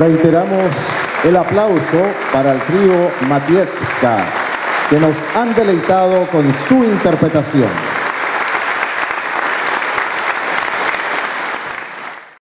Reiteramos el aplauso para el trío Matietska, que nos han deleitado con su interpretación.